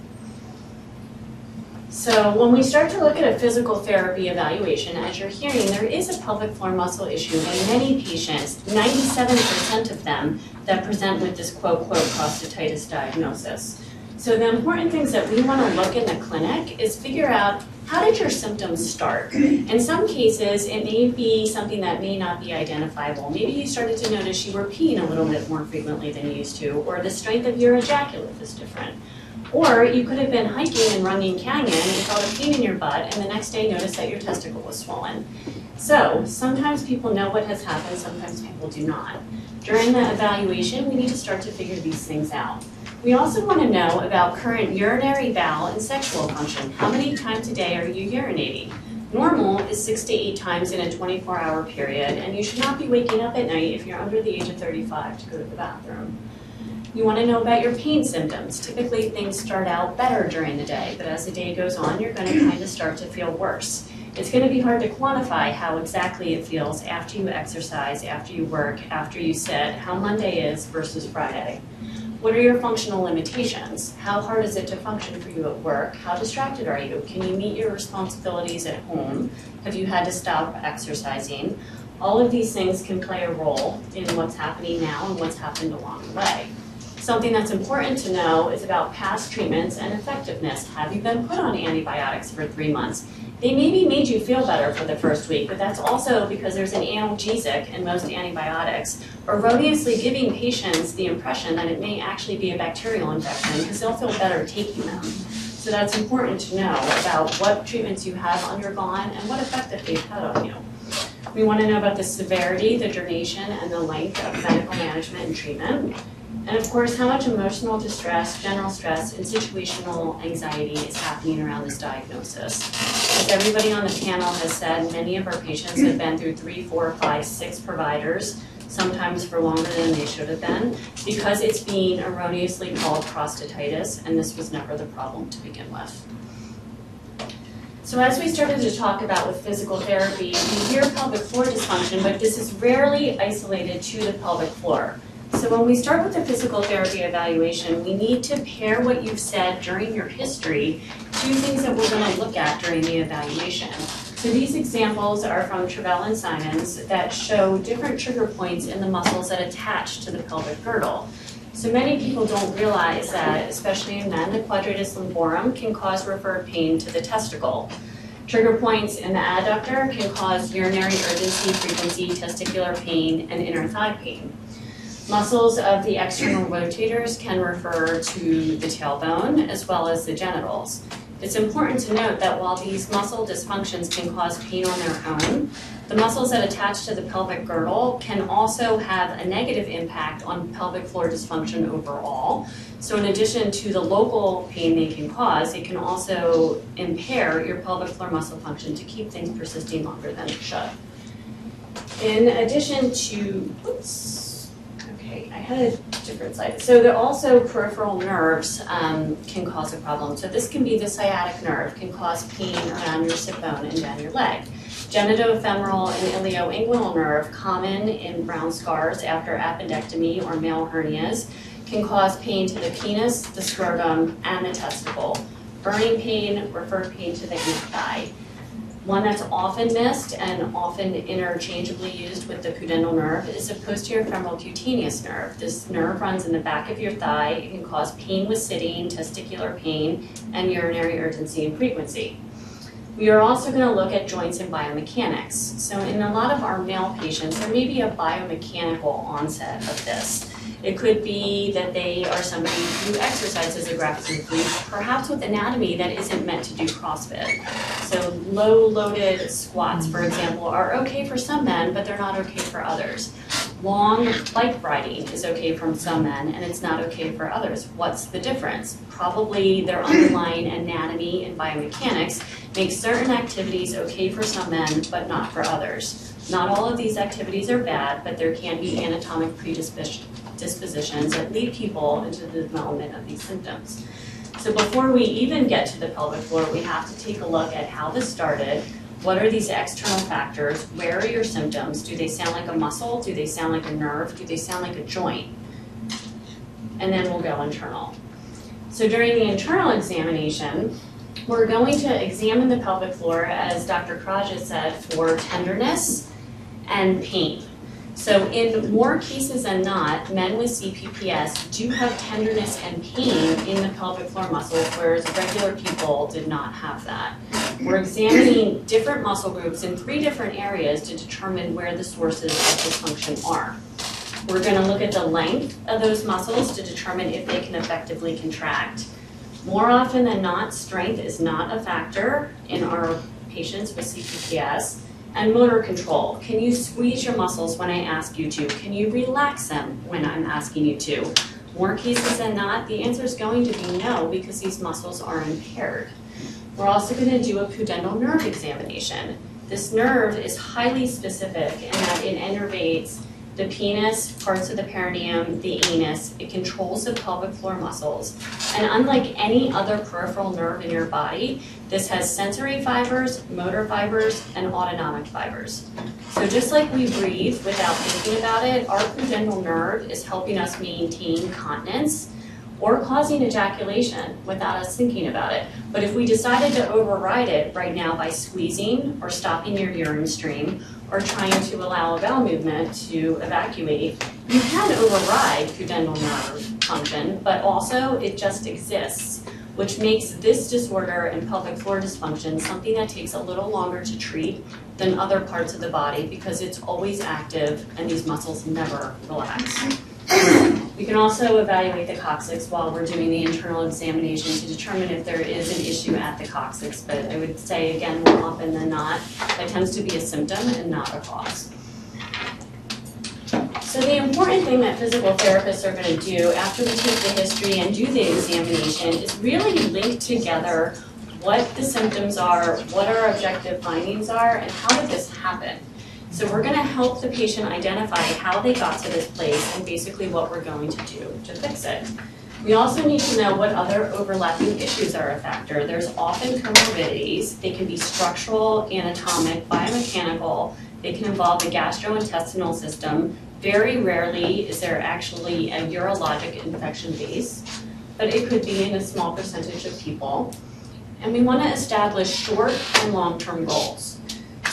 So when we start to look at a physical therapy evaluation, as you're hearing, there is a pelvic floor muscle issue in many patients, 97% of them that present with this quote, quote, prostatitis diagnosis. So the important things that we want to look in the clinic is figure out how did your symptoms start? In some cases, it may be something that may not be identifiable. Maybe you started to notice you were peeing a little bit more frequently than you used to, or the strength of your ejaculate is different. Or you could have been hiking in Runyon Canyon and felt a pain in your butt, and the next day noticed that your testicle was swollen. So sometimes people know what has happened, sometimes people do not. During the evaluation, we need to start to figure these things out. We also want to know about current urinary, bowel, and sexual function. How many times a day are you urinating? Normal is six to eight times in a 24-hour period, and you should not be waking up at night if you're under the age of 35 to go to the bathroom. You want to know about your pain symptoms. Typically, things start out better during the day, but as the day goes on, you're going to kind of start to feel worse. It's going to be hard to quantify how exactly it feels after you exercise, after you work, after you sit, how Monday is versus Friday. What are your functional limitations? How hard is it to function for you at work? How distracted are you? Can you meet your responsibilities at home? Have you had to stop exercising? All of these things can play a role in what's happening now and what's happened along the way. Something that's important to know is about past treatments and effectiveness. Have you been put on antibiotics for three months? They maybe made you feel better for the first week, but that's also because there's an analgesic in most antibiotics, erroneously giving patients the impression that it may actually be a bacterial infection because they'll feel better taking them. So that's important to know about what treatments you have undergone and what effect that they've had on you. We want to know about the severity, the duration, and the length of medical management and treatment. And of course, how much emotional distress, general stress, and situational anxiety is happening around this diagnosis. As everybody on the panel has said, many of our patients have been through three, four, five, six providers, sometimes for longer than they should have been, because it's being erroneously called prostatitis, and this was never the problem to begin with. So as we started to talk about with physical therapy, we hear pelvic floor dysfunction, but this is rarely isolated to the pelvic floor. So when we start with the physical therapy evaluation, we need to pair what you've said during your history to things that we're going to look at during the evaluation. So these examples are from Travell and Simons that show different trigger points in the muscles that attach to the pelvic girdle. So many people don't realize that, especially in men, the quadratus lumborum can cause referred pain to the testicle. Trigger points in the adductor can cause urinary urgency, frequency, testicular pain, and inner thigh pain. Muscles of the external rotators can refer to the tailbone as well as the genitals. It's important to note that while these muscle dysfunctions can cause pain on their own, the muscles that attach to the pelvic girdle can also have a negative impact on pelvic floor dysfunction overall. So in addition to the local pain they can cause, it can also impair your pelvic floor muscle function to keep things persisting longer than it should. In addition to, oops, A different slide. So there also peripheral nerves um, can cause a problem. So this can be the sciatic nerve, can cause pain around your sit bone and down your leg. Genitofemoral and ilioinguinal nerve, common in brown scars after appendectomy or male hernias, can cause pain to the penis, the scrotum, and the testicle. Burning pain, referred pain to the thigh. One that's often missed and often interchangeably used with the pudendal nerve is the posterior femoral cutaneous nerve. This nerve runs in the back of your thigh. It can cause pain with sitting, testicular pain, and urinary urgency and frequency. We are also going to look at joints and biomechanics. So in a lot of our male patients, there may be a biomechanical onset of this. It could be that they are somebody who exercises aggressively, perhaps with anatomy that isn't meant to do CrossFit. So low loaded squats, for example, are okay for some men, but they're not okay for others. Long bike riding is okay for some men and it's not okay for others. What's the difference? Probably their underlying anatomy and biomechanics make certain activities okay for some men, but not for others. Not all of these activities are bad, but there can be anatomic predisposition dispositions that lead people into the development of these symptoms. So before we even get to the pelvic floor, we have to take a look at how this started. What are these external factors? Where are your symptoms? Do they sound like a muscle? Do they sound like a nerve? Do they sound like a joint? And then we'll go internal. So during the internal examination, we're going to examine the pelvic floor, as Dr. Kirages said, for tenderness and pain. So in more cases than not, men with CPPS do have tenderness and pain in the pelvic floor muscles, whereas regular people did not have that. We're examining different muscle groups in three different areas to determine where the sources of dysfunction are. We're gonna look at the length of those muscles to determine if they can effectively contract. More often than not, strength is not a factor in our patients with CPPS. And motor control, can you squeeze your muscles when I ask you to? Can you relax them when I'm asking you to? More cases than not, the answer is going to be no because these muscles are impaired. We're also going to do a pudendal nerve examination. This nerve is highly specific in that it innervates the penis, parts of the perineum, the anus. It controls the pelvic floor muscles. And unlike any other peripheral nerve in your body, this has sensory fibers, motor fibers, and autonomic fibers. So just like we breathe without thinking about it, our pudendal nerve is helping us maintain continence or causing ejaculation without us thinking about it. But if we decided to override it right now by squeezing or stopping your urine stream or trying to allow a bowel movement to evacuate, you can override pudendal nerve function, but also it just exists, which makes this disorder and pelvic floor dysfunction something that takes a little longer to treat than other parts of the body because it's always active and these muscles never relax. We can also evaluate the coccyx while we're doing the internal examination to determine if there is an issue at the coccyx, but I would say again, more often than not, that tends to be a symptom and not a cause. So the important thing that physical therapists are gonna do after we take the history and do the examination is really link together what the symptoms are, what our objective findings are, and how did this happen? So we're gonna help the patient identify how they got to this place and basically what we're going to do to fix it. We also need to know what other overlapping issues are a factor. There's often comorbidities. They can be structural, anatomic, biomechanical. They can involve the gastrointestinal system. Very rarely is there actually a urologic infection base, but it could be in a small percentage of people. And we wanna establish short and long-term goals.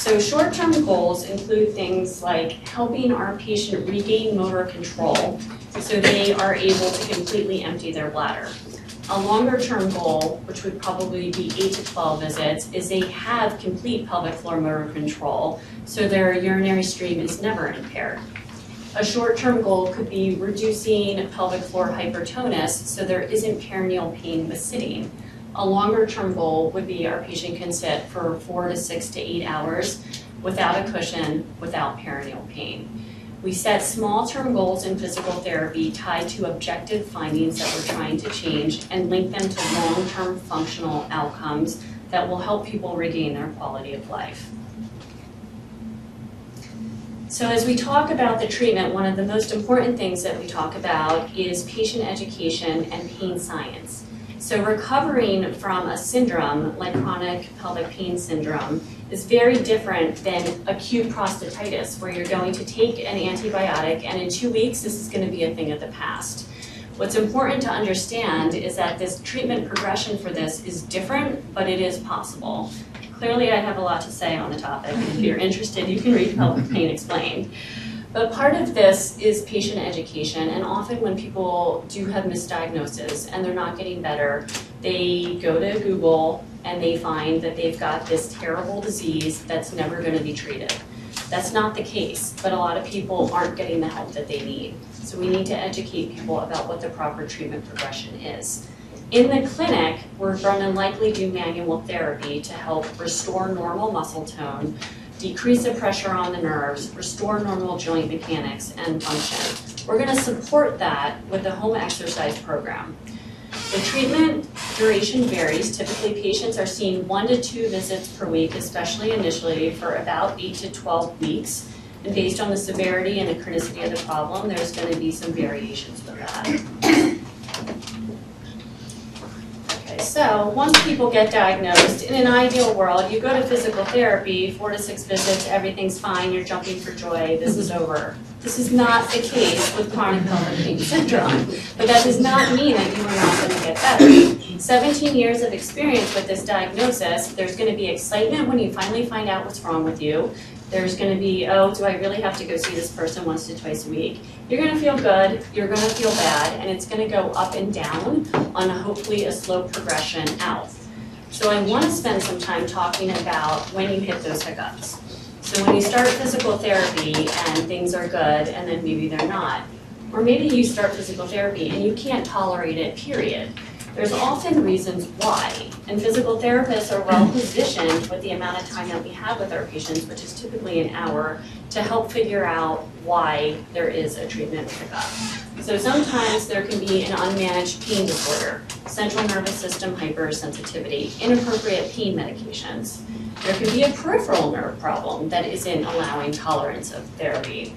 So short-term goals include things like helping our patient regain motor control so they are able to completely empty their bladder. A longer-term goal, which would probably be eight to 12 visits, is they have complete pelvic floor motor control so their urinary stream is never impaired. A short-term goal could be reducing pelvic floor hypertonus so there isn't perineal pain with sitting. A longer term goal would be our patient can sit for four to six to eight hours without a cushion, without perineal pain. We set small term goals in physical therapy tied to objective findings that we're trying to change and link them to long term functional outcomes that will help people regain their quality of life. So as we talk about the treatment, one of the most important things that we talk about is patient education and pain science. So recovering from a syndrome like chronic pelvic pain syndrome is very different than acute prostatitis where you're going to take an antibiotic and in two weeks this is going to be a thing of the past. What's important to understand is that this treatment progression for this is different, but it is possible. Clearly I have a lot to say on the topic. If you're interested, you can read Pelvic Pain Explained. But part of this is patient education, and often when people do have misdiagnosis and they're not getting better, they go to Google and they find that they've got this terrible disease that's never going to be treated. That's not the case, but a lot of people aren't getting the help that they need. So we need to educate people about what the proper treatment progression is. In the clinic, we're going to likely do manual therapy to help restore normal muscle tone decrease the pressure on the nerves, restore normal joint mechanics and function. We're going to support that with the home exercise program. The treatment duration varies. Typically, patients are seen one to two visits per week, especially initially for about 8 to 12 weeks. And based on the severity and the of the problem, there's going to be some variations with that. So once people get diagnosed, in an ideal world, you go to physical therapy, four to six visits, everything's fine, you're jumping for joy, this is over. This is not the case with chronic pelvic pain syndrome, but that does not mean that you are not going to get better. 17 years of experience with this diagnosis, there's going to be excitement when you finally find out what's wrong with you. There's gonna be, oh, do I really have to go see this person once to twice a week? You're gonna feel good, you're gonna feel bad, and it's gonna go up and down on hopefully a slow progression out. So I wanna spend some time talking about when you hit those hiccups. So when you start physical therapy and things are good and then maybe they're not, or maybe you start physical therapy and you can't tolerate it, period. There's often reasons why, and physical therapists are well positioned with the amount of time that we have with our patients, which is typically an hour, to help figure out why there is a treatment pickup. So sometimes there can be an unmanaged pain disorder, central nervous system hypersensitivity, inappropriate pain medications. There can be a peripheral nerve problem that isn't allowing tolerance of therapy.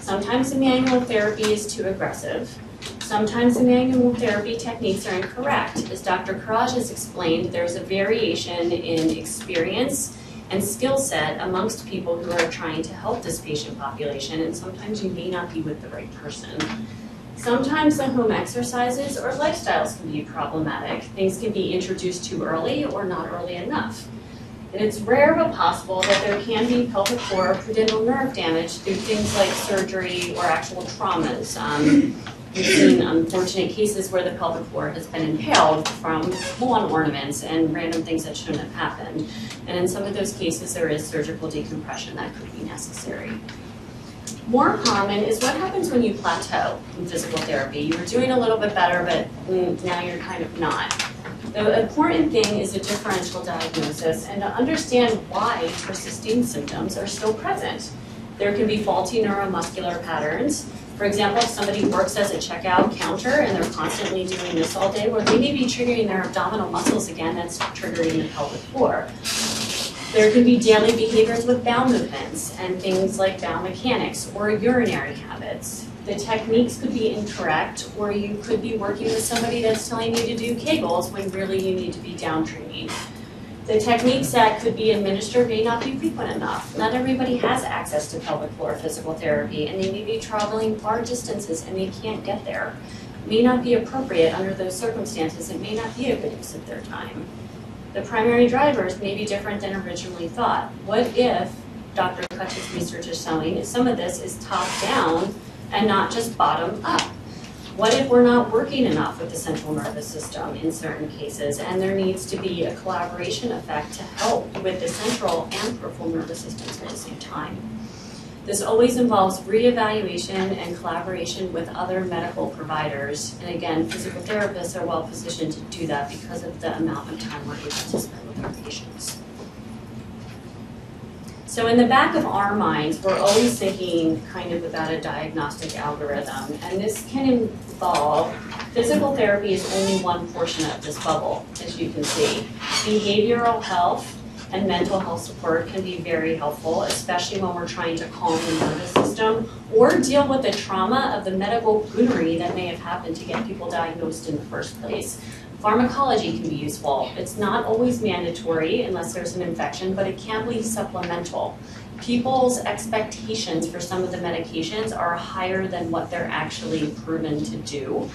Sometimes the manual therapy is too aggressive. Sometimes the manual therapy techniques are incorrect. As Dr. Kirages has explained, there's a variation in experience and skill set amongst people who are trying to help this patient population, and sometimes you may not be with the right person. Sometimes the home exercises or lifestyles can be problematic. Things can be introduced too early or not early enough. And it's rare but possible that there can be pelvic floor or pudendal nerve damage through things like surgery or actual traumas. Um, we've seen unfortunate cases where the pelvic floor has been impaled from lawn ornaments and random things that shouldn't have happened. And in some of those cases, there is surgical decompression that could be necessary. More common is what happens when you plateau in physical therapy. You were doing a little bit better, but mm, now you're kind of not. The important thing is a differential diagnosis and to understand why persisting symptoms are still present. There can be faulty neuromuscular patterns. For example, if somebody works as a checkout counter and they're constantly doing this all day, well, they may be triggering their abdominal muscles again, that's triggering the pelvic floor. There can be daily behaviors with bowel movements and things like bowel mechanics or urinary habits. The techniques could be incorrect, or you could be working with somebody that's telling you to do Kegels when really you need to be down training. The techniques that could be administered may not be frequent enough. Not everybody has access to pelvic floor physical therapy, and they may be traveling far distances and they can't get there. It may not be appropriate under those circumstances. It may not be a good use of their time. The primary drivers may be different than originally thought. What if Dr. Kutch's research is showing some of this is top down and not just bottom up? What if we're not working enough with the central nervous system in certain cases and there needs to be a collaboration effect to help with the central and peripheral nervous systems at the same time? This always involves reevaluation and collaboration with other medical providers. And again, physical therapists are well positioned to do that because of the amount of time we're able to spend with our patients. So in the back of our minds, we're always thinking kind of about a diagnostic algorithm, and this can involve physical therapy is only one portion of this bubble, as you can see. Behavioral health and mental health support can be very helpful, especially when we're trying to calm the nervous system or deal with the trauma of the medical goonery that may have happened to get people diagnosed in the first place. Pharmacology can be useful. It's not always mandatory unless there's an infection, but it can be supplemental. People's expectations for some of the medications are higher than what they're actually proven to do.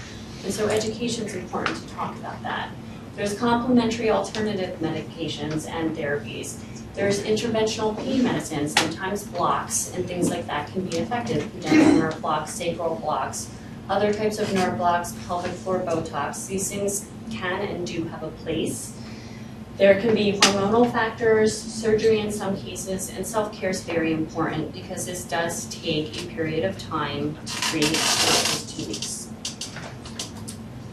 And so education is important to talk about that. There's complementary alternative medications and therapies. There's interventional pain medicine, sometimes blocks and things like that can be effective. Dental nerve blocks, sacral blocks, other types of nerve blocks, pelvic floor Botox. These things can and do have a place. There can be hormonal factors, surgery in some cases, and self-care is very important because this does take a period of time to not two weeks.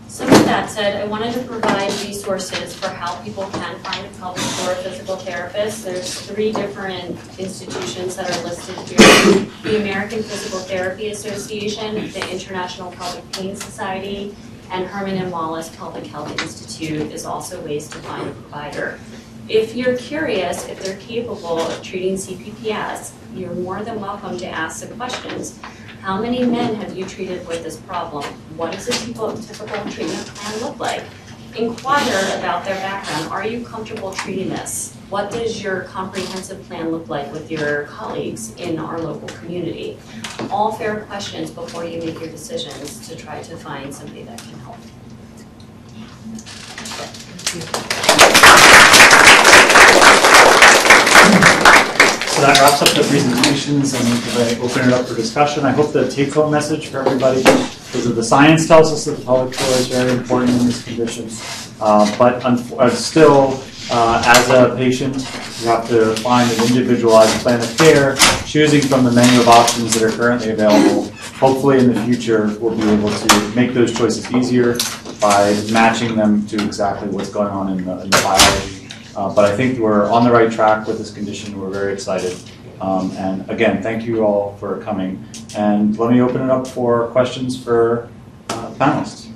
So with that said, I wanted to provide resources for how people can find a pelvic floor physical therapist. There's three different institutions that are listed here. The American Physical Therapy Association, the International Pelvic Pain Society, and Herman and Wallace Pelvic Health Institute is also ways to find a provider. If you're curious if they're capable of treating CPPS, you're more than welcome to ask the questions. How many men have you treated with this problem? What does a typical, typical treatment plan look like? Inquire about their background. Are you comfortable treating this? What does your comprehensive plan look like with your colleagues in our local community? All fair questions before you make your decisions to try to find somebody that can help. So that wraps up the presentations and can open it up for discussion. I hope the take-home message for everybody is that the science tells us that the pelvic floor is very important in this condition. Uh, But uh, still, uh, as a patient, you have to find an individualized plan of care, choosing from the menu of options that are currently available. Hopefully, in the future, we'll be able to make those choices easier by matching them to exactly what's going on in the in the biology. Uh, But I think we're on the right track with this condition. We're very excited. Um, And again, thank you all for coming. And let me open it up for questions for uh, panelists.